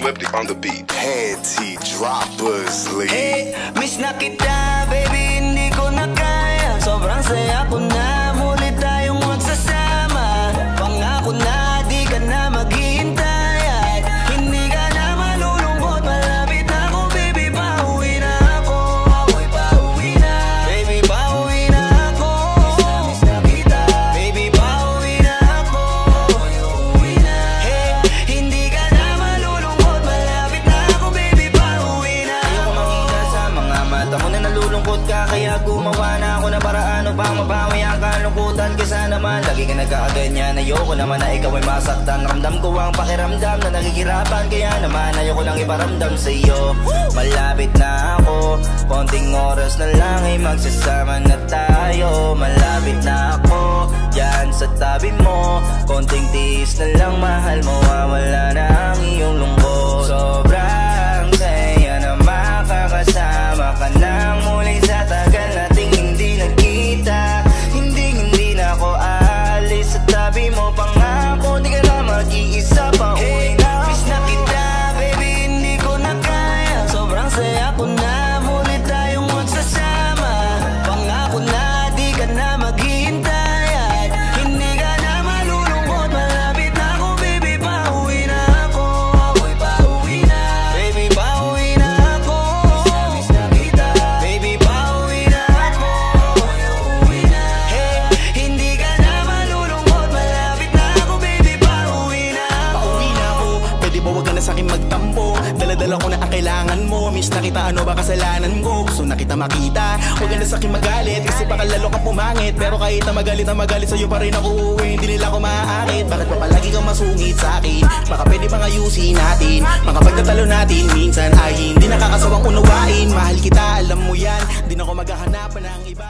Swifty on the beat. Panty droppers, lead. Hey, miss na kita, baby, hindi ko na kaya Sobrang saya ko na, naman lagi ka nagkakaganyan Ayoko naman na ikaw ay masaktan. Ramdam ko ang pakiramdam na nagkikirapan Kaya naman ayoko lang iparamdam sa iyo Malapit na ako Konting oras na lang ay magsasama na tayo. Malapit na ako Yan sa tabi mo. Konting tiis na lang mahal mo Wala na ang iyong lungkot. Sobrang ano ba kasalanan ko? Gusto na kita makita. Huwag ka na sa'kin magalit Kasi baka lalo kang pumangit. Pero kahit na magalit na magalit Sa'yo pa rin ako uuwi. Hindi nila ako maaakit Bakit pa palagi kang masungit sa'kin? Baka pwede bang ayusin natin? Mga pagtatalo natin Minsan ay hindi nakakasawang unawain. Mahal kita, alam mo yan. Di na ako maghahanapan ng iba